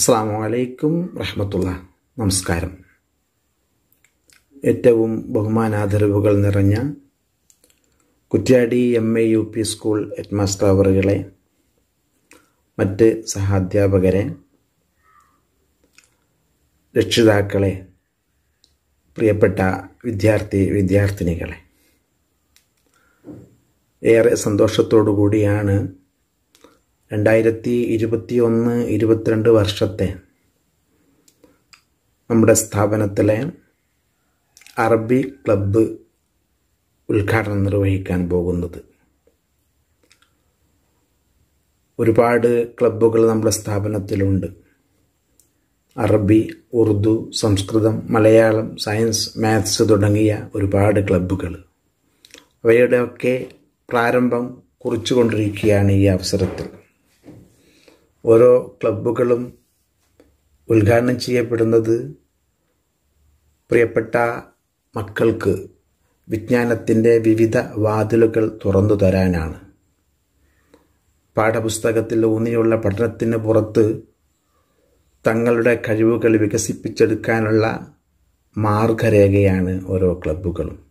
അസ്സാം വലൈക്കും റഹ്മത്തുള്ള. നമസ്കാരം. ഏറ്റവും ബഹുമാനാദരവുകൾ നിറഞ്ഞ Kuttiady M A U P school headmaster അവറുകളെ മറ്റ് സഹാധ്യാപകരെ രക്ഷിതാക്കളെ പ്രിയപ്പെട്ട വിദ്യാർത്ഥി വിദ്യാർത്ഥിനികളെ. ഏറെ സന്തോഷത്തോടു കൂടിയാണ് രണ്ടായിരത്തി ഇരുപത്തി ഒന്ന് ഇരുപത്തിരണ്ട് വർഷത്തെ നമ്മുടെ സ്ഥാപനത്തിലെ അറബി ക്ലബ്ബ് ഉദ്ഘാടനം നിർവഹിക്കാൻ പോകുന്നത്. ഒരുപാട് ക്ലബ്ബുകൾ നമ്മുടെ സ്ഥാപനത്തിലുണ്ട്. അറബി ഉറുദു സംസ്കൃതം മലയാളം സയൻസ് മാത്സ് തുടങ്ങിയ ഒരുപാട് ക്ലബ്ബുകൾ. അവയുടെയൊക്കെ പ്രാരംഭം കുറിച്ചുകൊണ്ടിരിക്കുകയാണ് ഈ അവസരത്തിൽ. ഓരോ ക്ലബ്ബുകളും ഉദ്ഘാടനം ചെയ്യപ്പെടുന്നത് പ്രിയപ്പെട്ട മക്കൾക്ക് വിജ്ഞാനത്തിന്റെ വിവിധ വാതിലുകൾ തുറന്നു തരാനാണ്. പാഠപുസ്തകത്തിൽ ഊന്നിയുള്ള പഠനത്തിന് പുറത്ത് തങ്ങളുടെ കഴിവുകൾ വികസിപ്പിച്ചെടുക്കാനുള്ള മാർഗരേഖയാണ് ഓരോ ക്ലബ്ബുകളും.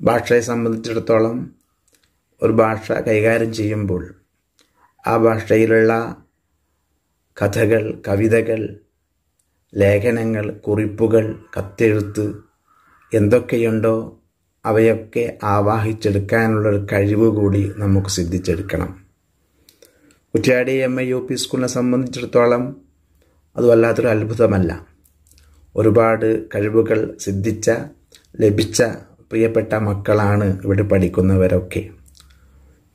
ഭാഷയെ സംബന്ധിച്ചിടത്തോളം ഒരു ഭാഷ കൈകാര്യം ചെയ്യുമ്പോൾ ആ ഭാഷയിലുള്ള കഥകൾ കവിതകൾ ലേഖനങ്ങൾ കുറിപ്പുകൾ കത്തെഴുത്ത് എന്തൊക്കെയുണ്ടോ അവയൊക്കെ ആവാഹിച്ചെടുക്കാനുള്ളൊരു കഴിവ് കൂടി നമുക്ക് സിദ്ധിച്ചെടുക്കണം. Kuttiady M I U P സ്കൂളിനെ സംബന്ധിച്ചിടത്തോളം അത് വല്ലാത്തൊരു അത്ഭുതമല്ല. ഒരുപാട് കഴിവുകൾ സിദ്ധിച്ച ലഭിച്ച പ്രിയപ്പെട്ട മക്കളാണ് ഇവിടെ പഠിക്കുന്നവരൊക്കെ.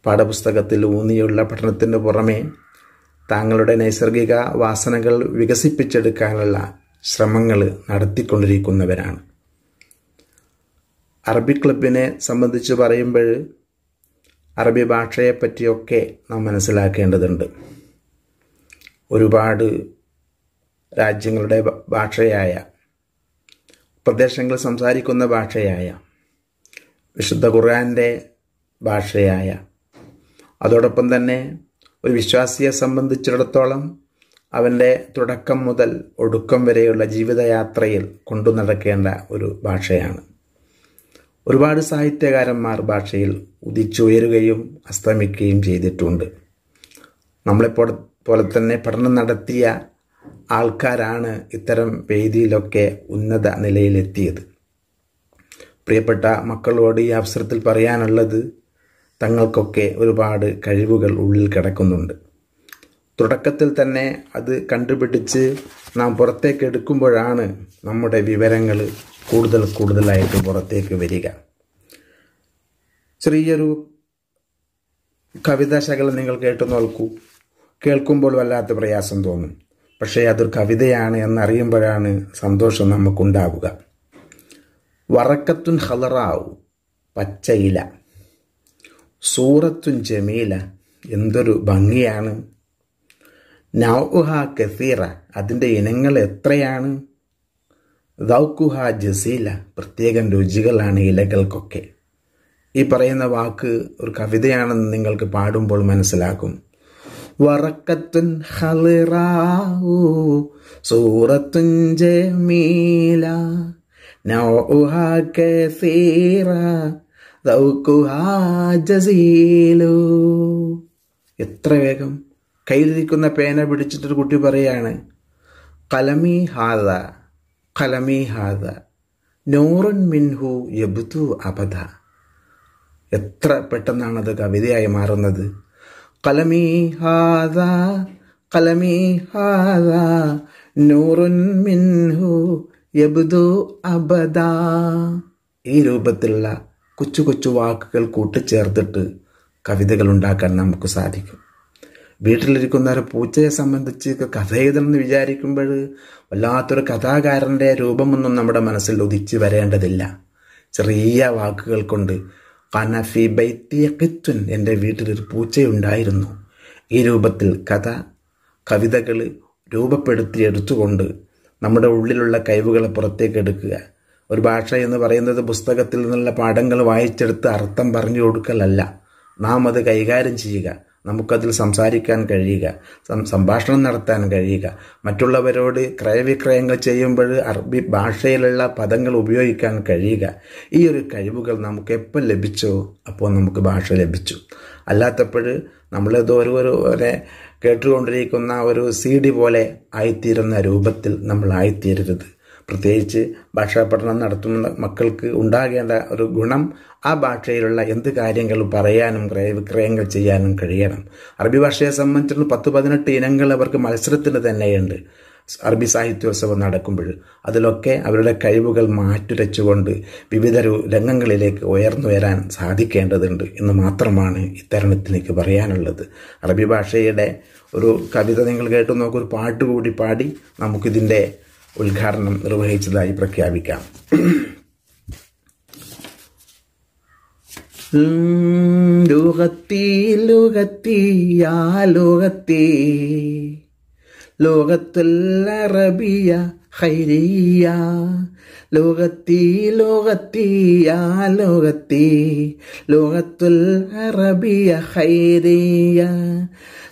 പാഠപുസ്തകത്തിൽ ഊന്നിയുള്ള പഠനത്തിന് പുറമെ താങ്കളുടെ നൈസർഗിക വാസനകൾ വികസിപ്പിച്ചെടുക്കാനുള്ള ശ്രമങ്ങൾ നടത്തിക്കൊണ്ടിരിക്കുന്നവരാണ്. അറബി ക്ലബിനെ സംബന്ധിച്ച് പറയുമ്പോൾ അറബി ഭാഷയെ പറ്റിയൊക്കെ നാം മനസ്സിലാക്കേണ്ടതുണ്ട്. ഒരുപാട് രാജ്യങ്ങളുടെ ഭാഷയായ പ്രദേശങ്ങൾ സംസാരിക്കുന്ന ഭാഷയായ വിശുദ്ധ ഖുർആന്റെ ഭാഷയായ അതോടൊപ്പം തന്നെ ഒരു വിശ്വാസിയെ സംബന്ധിച്ചിടത്തോളം അവന്റെ തുടക്കം മുതൽ ഒടുക്കം വരെയുള്ള ജീവിതയാത്രയിൽ കൊണ്ടു നടക്കേണ്ട ഒരു ഭാഷയാണ്. ഒരുപാട് സാഹിത്യകാരന്മാർ ഭാഷയിൽ ഉദിച്ചുയരുകയും അസ്തമിക്കുകയും ചെയ്തിട്ടുണ്ട്. നമ്മളെപ്പോലെ പോലെ തന്നെ പഠനം നടത്തിയ ആൾക്കാരാണ് ഇത്തരം വേദിയിലൊക്കെ ഉന്നത നിലയിലെത്തിയത്. പ്രിയപ്പെട്ട മക്കളോട് ഈ അവസരത്തിൽ പറയാനുള്ളത് തങ്ങൾക്കൊക്കെ ഒരുപാട് കഴിവുകൾ ഉള്ളിൽ കിടക്കുന്നുണ്ട്. തുടക്കത്തിൽ തന്നെ അത് കണ്ടുപിടിച്ച് നാം പുറത്തേക്ക് എടുക്കുമ്പോഴാണ് നമ്മുടെ വിവരങ്ങൾ കൂടുതൽ കൂടുതലായിട്ട് പുറത്തേക്ക് വരിക. ചെറിയൊരു കവിതാ ശകലം നിങ്ങൾ കേട്ടു നോക്കൂ കേൾക്കുമ്പോൾ വല്ലാത്ത പ്രയാസം തോന്നും. പക്ഷേ അതൊരു കവിതയാണ് എന്നറിയുമ്പോഴാണ് സന്തോഷം നമുക്കുണ്ടാവുക. വറക്കത്തുൻ ഹലറാവു പച്ചയില. സൂറത്തുൻ ജമീല എന്തൊരു ഭംഗിയാണ്. നൗഹ കസീറ അതിന്റെ ഇനങ്ങൾ എത്രയാണ്? ദൗക്കുഹ ജസീല പ്രത്യേകം രുചികളാണ് ഇലകൾക്കൊക്കെ. ഈ പറയുന്ന വാക്ക് ഒരു കവിതയാണെന്ന് നിങ്ങൾക്ക് പാടുമ്പോൾ മനസ്സിലാക്കും വറക്കത്തുൻ ഹലിറാവു സൂറത്തുൻ ജമീല നൗഹ കസീറ എത്ര വേഗം? കയ്യിലിരിക്കുന്ന പേന പിടിച്ചിട്ടൊരു കുട്ടി പറയാണ് കലമി ഹാദ കലമി ഹാദ നോറൻ മിൻഹു യബുതു അബദ. എത്ര പെട്ടെന്നാണത് കവിതയായി മാറുന്നത്? കലമി ഹാദ കലമി ഹാദ നൂറുൻ മിൻഹു യബുദു അബദ. ഈ രൂപത്തിലുള്ള കൊച്ചു കൊച്ചു വാക്കുകൾ കൂട്ടിച്ചേർത്തിട്ട് കവിതകൾ ഉണ്ടാക്കാൻ നമുക്ക് സാധിക്കും. വീട്ടിലിരിക്കുന്ന ഒരു പൂച്ചയെ സംബന്ധിച്ച് കഥ എഴുതണമെന്ന് വിചാരിക്കുമ്പോൾ വല്ലാത്തൊരു കഥാകാരന്റെ രൂപമൊന്നും നമ്മുടെ മനസ്സിൽ ഉദിച്ചു വരേണ്ടതില്ല. ചെറിയ വാക്കുകൾ കൊണ്ട് കനഫി ബൈത്തിയക്കിത്തുൻ എന്റെ വീട്ടിലൊരു പൂച്ചയുണ്ടായിരുന്നു. ഈ രൂപത്തിൽ കഥ കവിതകൾ രൂപപ്പെടുത്തിയെടുത്തുകൊണ്ട് നമ്മുടെ ഉള്ളിലുള്ള കഴിവുകളെ പുറത്തേക്ക് എടുക്കുക ഒരു ഭാഷ എന്ന് പറയുന്നത് പുസ്തകത്തിൽ നിന്നുള്ള പാഠങ്ങൾ വായിച്ചെടുത്ത് അർത്ഥം പറഞ്ഞു കൊടുക്കലല്ല. നാം അത് കൈകാര്യം ചെയ്യുക. നമുക്കതിൽ സംസാരിക്കാൻ കഴിയുക. സംഭാഷണം നടത്താൻ കഴിയുക. മറ്റുള്ളവരോട് ക്രയവിക്രയങ്ങൾ ചെയ്യുമ്പോൾ അറബി ഭാഷയിലുള്ള പദങ്ങൾ ഉപയോഗിക്കാൻ കഴിയുക. ഈ ഒരു കഴിവുകൾ നമുക്ക് എപ്പോൾ ലഭിച്ചോ? അപ്പോൾ നമുക്ക് ഭാഷ ലഭിച്ചു. അല്ലാത്തപ്പോൾ നമ്മളിത് ഒരു കേട്ടുകൊണ്ടിരിക്കുന്ന ഒരു സി ഡി പോലെ ആയിത്തീരുന്ന രൂപത്തിൽ നമ്മൾ ആയിത്തീരരുത്. പ്രത്യേകിച്ച് ഭാഷാ പഠനം നടത്തുന്ന മക്കൾക്ക് ഉണ്ടാകേണ്ട ഒരു ഗുണം ആ ഭാഷയിലുള്ള എന്ത് കാര്യങ്ങൾ പറയാനും ക്രയവിക്രയങ്ങൾ ചെയ്യാനും കഴിയണം. അറബി ഭാഷയെ സംബന്ധിച്ചിടത്തോളം പത്ത് പതിനെട്ട് ഇനങ്ങൾ അവർക്ക് മത്സരത്തിന് തന്നെയുണ്ട്. അറബി സാഹിത്യോത്സവം നടക്കുമ്പോൾ അതിലൊക്കെ അവരുടെ കഴിവുകൾ മാറ്റുരച്ചുകൊണ്ട് വിവിധ രംഗങ്ങളിലേക്ക് ഉയർന്നു വരാൻ സാധിക്കേണ്ടതുണ്ട് എന്ന് മാത്രമാണ് ഇത്തരണത്തിൽ എനിക്ക് പറയാനുള്ളത്. അറബി ഭാഷയുടെ ഒരു കവിത നിങ്ങൾ കേട്ടു നോക്കൊരു പാട്ട് കൂടി പാടി നമുക്കിതിന്റെ ഉദ്ഘാടനം നിർവഹിച്ചതായി പ്രഖ്യാപിക്കാം. ലോകത്തി ലോകത്തി ആ ലോകത്തി ലോകത്തുൽ അറബിയ ഖൈരിയ ലോകത്തി ലോകത്തിയ ലോകത്തി ലോകത്തുൽ അറബിയ ഹൈരിയ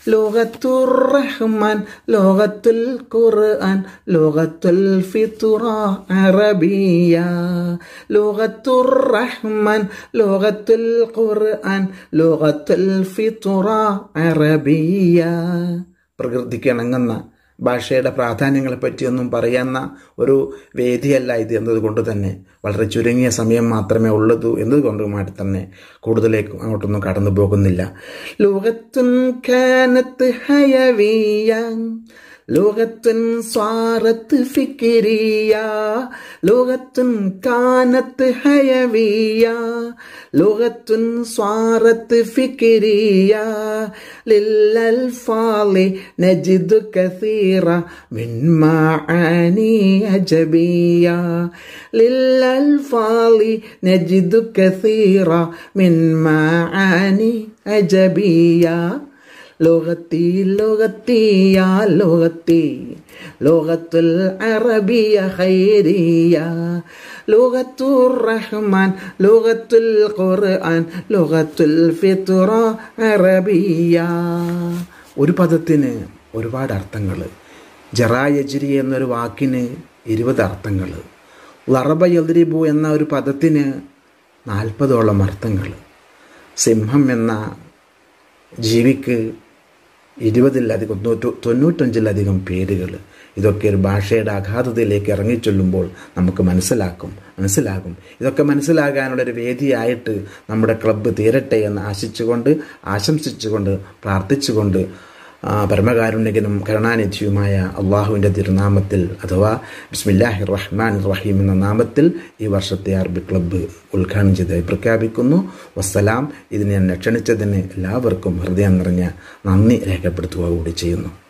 ലോകത്തുർ റഹ്മാൻ ലോകത്തുൽ ഖുർആൻ ലോകത്തുൽ ഫിത്തുറ അറബിയ ലോകത്തുർ റഹ്മാൻ ലോകത്തുൽ ഖുർആൻ ലോകത്തുൽ ഫിത്തുറ അറബിയ. പ്രകൃതിക്ക് ഇണങ്ങുന്ന ഭാഷയുടെ പ്രാധാന്യങ്ങളെ പറ്റിയൊന്നും പറയുന്ന ഒരു വേദിയല്ല ഇത് എന്നതുകൊണ്ട് തന്നെ. വളരെ ചുരുങ്ങിയ സമയം മാത്രമേ ഉള്ളൂ എന്നതുകൊണ്ട് മാറ്റി തന്നെ കൂടുതലേക്ക് അങ്ങോട്ടൊന്നും കടന്നു പോകുന്നില്ല ലോകത്തും لغتن صارت فكريا لغتن كانت حيوية لغتن صارت فكريا للألفاظ نجد كثيرا من معاني عجبية للألفاظ نجد كثيرا من معاني عجبية ലോകത്തി ലോകത്തിയ ലോകത്തി ലോകത്തുൽ അറബിയ ഹൈരിയ ലോകത്തുർ റഹ്മാൻ ലോകത്തുൽ ഖുർആൻ ലോകത്തുൽ ഫിത്ര അറബിയ. ഒരു പദത്തിന് ഒരുപാട് അർത്ഥങ്ങൾ. ജറായജിരി എന്നൊരു വാക്കിന് ഇരുപത് അർത്ഥങ്ങൾ. ലറബ യദ്രിബു എന്ന ഒരു പദത്തിന് നാൽപ്പതോളം അർത്ഥങ്ങൾ. സിംഹം എന്ന ജീവിക്ക് ഇരുപതിലധികം തൊണ്ണൂറ്റ തൊണ്ണൂറ്റഞ്ചിലധികം പേരുകൾ ഇതൊക്കെ ഒരു ഭാഷയുടെ അഗാധതയിലേക്ക് ഇറങ്ങിച്ചൊല്ലുമ്പോൾ നമുക്ക് മനസ്സിലാക്കും മനസ്സിലാകും. ഇതൊക്കെ മനസ്സിലാകാനുള്ളൊരു വേദിയായിട്ട് നമ്മുടെ ക്ലബ്ബ് തീരട്ടെ എന്ന് ആശിച്ചുകൊണ്ട് ആശംസിച്ചുകൊണ്ട് പ്രാർത്ഥിച്ചുകൊണ്ട് പരമകാരുണ്യകനും കരുണാനിധിയുമായ അള്ളാഹുവിന്റെ തിരുനാമത്തിൽ അഥവാ ബിസ്മില്ലാഹി റഹ്മാൻ റഹീം എന്ന നാമത്തിൽ ഈ വർഷത്തെ അറബി ക്ലബ്ബ് ഉദ്ഘാടനം ചെയ്തതായി പ്രഖ്യാപിക്കുന്നു. വസ്സലാം. ഇതിനെ ക്ഷണിച്ചതിന് എല്ലാവർക്കും ഹൃദയം നിറഞ്ഞ നന്ദി രേഖപ്പെടുത്തുക കൂടി ചെയ്യുന്നു.